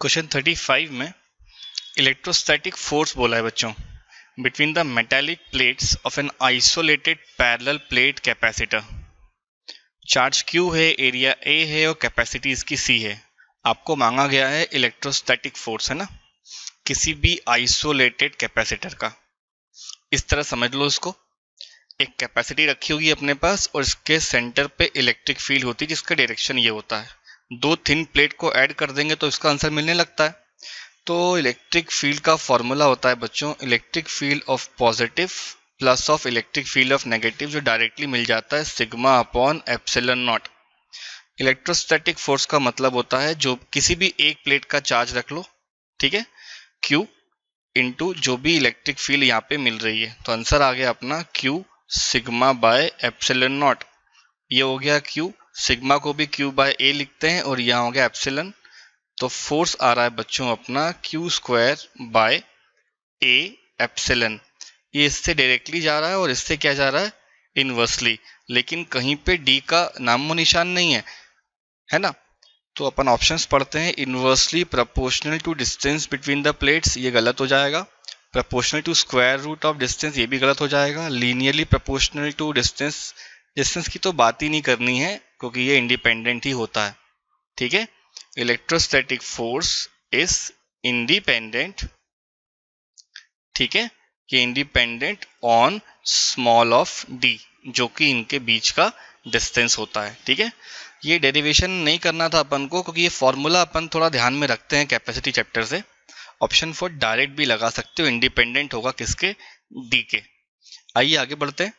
Question thirty five में electrostatic force बोला है बच्चों between the metallic plates of an isolated parallel plate capacitor charge Q है area A है और कैपेसिटी इसकी सी है। आपको मांगा गया है इलेक्ट्रोस्टैटिक फोर्स है ना? किसी भी आइसोलेटेड कैपेसिटर का। इस तरह समझ लो इसको। एक कैपेसिटी रखी होगी अपने पास और इसके सेंटर पे इलेक्ट्रिक फ़ील्ड होती है, जिसका डायरेक्शन ये होता है। दो थिन प्लेट को ऐड कर देंगे तो इसका आंसर मिलने लगता है। तो इलेक्ट्रिक फ़ील्ड का फॉर्मूला होता है बच्चों, electric field of positive plus of electric field of negative जो डायरेक्टली मिल जाता है sigma upon epsilon naught. Electrostatic force का मतलब होता है जो किसी भी एक प्लेट का चार्ज रख लो, ठीक है? क्यू इंटू जो भी इलेक्ट्रिक फ़ील्ड यहाँ पे मिल रही है। तो आंसर आ गया अपना Q sigma by epsilon naught. ये हो गया क्यू सिग्मा को भी क्यू बाय ए लिखते हैं और यहाँ हो गया एप्सिलन तो फोर्स आ रहा है बच्चों अपना Q square by A epsilon ये इससे डायरेक्टली जा रहा है और इससे क्या जा रहा है? इनवर्सली लेकिन कहीं पे डी का नामो निशान नहीं है। है ना? तो अपन ऑप्शंस पढ़ते हैं। Inversely proportional to distance between the plates ये गलत हो जाएगा। Proportional to square root of distance ये भी गलत हो जाएगा। Linearly proportional to distance distance की तो बात ही नहीं करनी है, क्योंकि ये इंडिपेंडेंट ही होता है। ठीक है? इलेक्ट्रोस्टैटिक फोर्स इज़ इंडिपेंडेंट ठीक है? ये independent on small of D जो कि इनके बीच का डिस्टेंस होता है। ठीक है? ये डेरिवेशन नहीं करना था अपन को, क्योंकि ये फॉर्मूला अपन थोड़ा ध्यान में रखते हैं कैपेसिटी चैप्टर से। ऑप्शन फोर डायरेक्ट भी लगा सकते हो इंडिपेंडेंट होगा किसके? डी के। आइए आगे बढ़ते हैं।